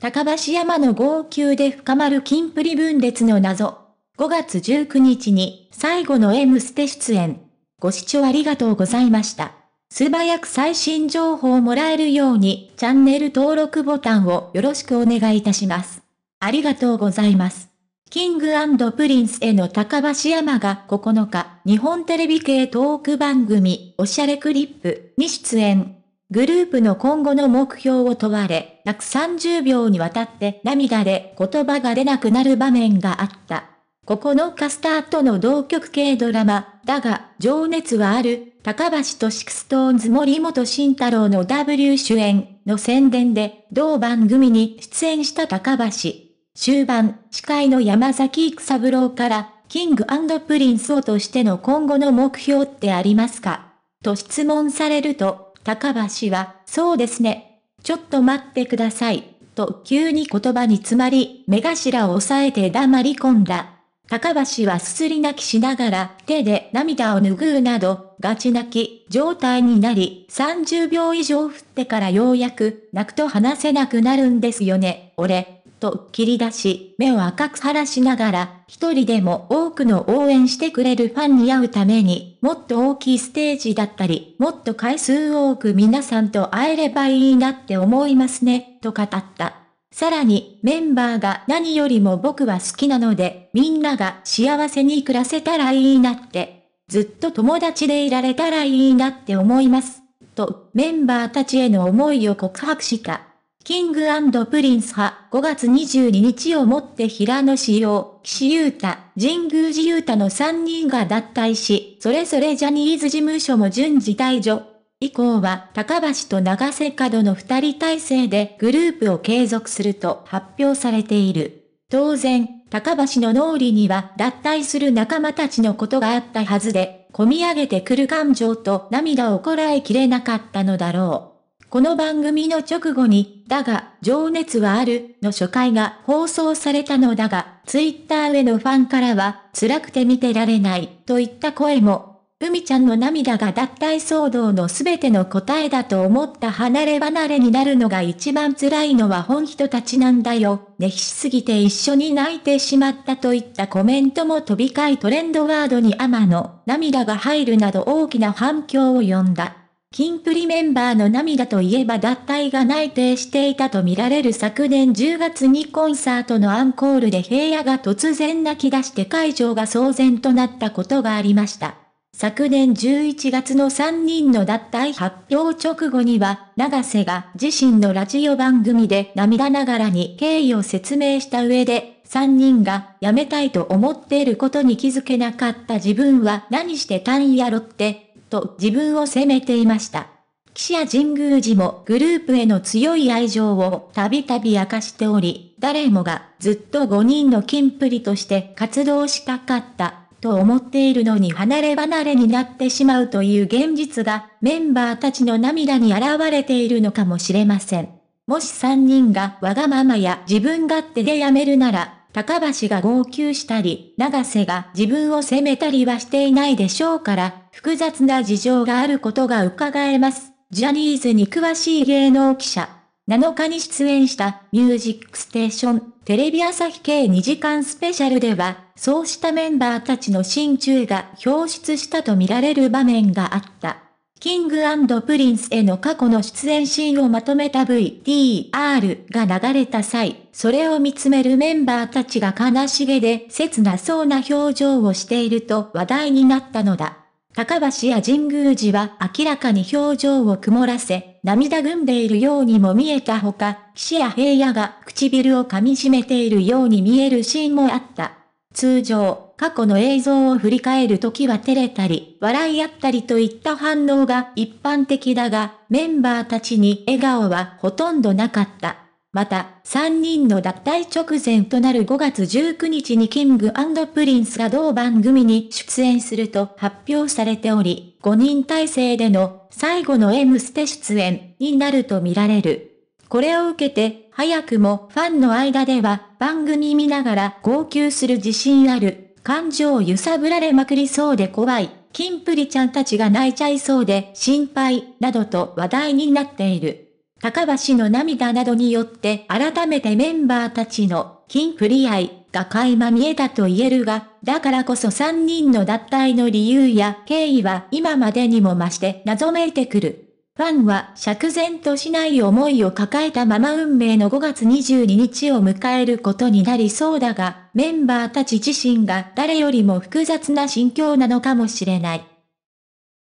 高橋海人の号泣で深まるキンプリ分裂の謎。5月19日に最後の M ステ出演。ご視聴ありがとうございました。素早く最新情報をもらえるようにチャンネル登録ボタンをよろしくお願いいたします。ありがとうございます。キングプリンスの高橋海人が9日、日本テレビ系トーク番組、おしゃれクリップに出演。グループの今後の目標を問われ、約30秒にわたって涙で言葉が出なくなる場面があった。9日スタートの同局系ドラマ、だが、情熱はある、高橋と SixTONES 森本慎太郎の W 主演の宣伝で、同番組に出演した高橋。終盤、司会の山崎育三郎から、キングプリンスをとしての今後の目標ってありますか？と質問されると、高橋は、そうですね。ちょっと待ってください。と急に言葉に詰まり、目頭を押さえて黙り込んだ。高橋はすすり泣きしながら手で涙を拭うなど、ガチ泣き状態になり、30秒以上振ってからようやく泣くと話せなくなるんですよね、俺。と切り出し、目を赤く晴らしながら、一人でも多くの応援してくれるファンに会うために、もっと大きいステージだったり、もっと回数多く皆さんと会えればいいなって思いますね、と語った。さらに、メンバーが何よりも僕は好きなので、みんなが幸せに暮らせたらいいなって、ずっと友達でいられたらいいなって思います。と、メンバーたちへの思いを告白した。キングプリンスは5月22日をもって平野紫耀、岸優太、神宮寺勇太の3人が脱退し、それぞれジャニーズ事務所も順次退場。以降は高橋と長瀬角の2人体制でグループを継続すると発表されている。当然、高橋の脳裏には脱退する仲間たちのことがあったはずで、込み上げてくる感情と涙をこらえきれなかったのだろう。この番組の直後に、だが、情熱はある、の初回が放送されたのだが、ツイッターへのファンからは、辛くて見てられない、といった声も、海ちゃんの涙が脱退騒動のすべての答えだと思った離れ離れになるのが一番辛いのは本人たちなんだよ。熱しすぎて一緒に泣いてしまったといったコメントも飛び交いトレンドワードに天の涙が入るなど大きな反響を呼んだ。キンプリメンバーの涙といえば脱退が内定していたとみられる昨年10月にコンサートのアンコールで平野が突然泣き出して会場が騒然となったことがありました。昨年11月の3人の脱退発表直後には、長瀬が自身のラジオ番組で涙ながらに経緯を説明した上で、3人が辞めたいと思っていることに気づけなかった自分は何してたんやろってと自分を責めていました。岸谷神宮寺もグループへの強い愛情をたびたび明かしており、誰もがずっと5人の金プリとして活動したかったと思っているのに離れ離れになってしまうという現実がメンバーたちの涙に現れているのかもしれません。もし3人がわがままや自分勝手で辞めるなら、高橋が号泣したり、長瀬が自分を責めたりはしていないでしょうから、複雑な事情があることが伺えます。ジャニーズに詳しい芸能記者。7日に出演したミュージックステーションテレビ朝日系2時間スペシャルでは、そうしたメンバーたちの心中が表出したとみられる場面があった。キングプリンスの過去の出演シーンをまとめた VTR が流れた際、それを見つめるメンバーたちが悲しげで切なそうな表情をしていると話題になったのだ。高橋や神宮寺は明らかに表情を曇らせ、涙ぐんでいるようにも見えたほか、岸や平野が唇を噛み締めているように見えるシーンもあった。通常、過去の映像を振り返るときは照れたり、笑い合ったりといった反応が一般的だが、メンバーたちに笑顔はほとんどなかった。また、3人の脱退直前となる5月19日にキングプリンスが同番組に出演すると発表されており、5人体制での最後の M ステ出演になるとみられる。これを受けて、早くもファンの間では番組見ながら号泣する自信ある、感情を揺さぶられまくりそうで怖い、キンプリちゃんたちが泣いちゃいそうで心配、などと話題になっている。高橋の涙などによって改めてメンバーたちの金プリ愛が垣間見えたと言えるが、だからこそ3人の脱退の理由や経緯は今までにも増して謎めいてくる。ファンは釈然としない思いを抱えたまま運命の5月22日を迎えることになりそうだが、メンバーたち自身が誰よりも複雑な心境なのかもしれない。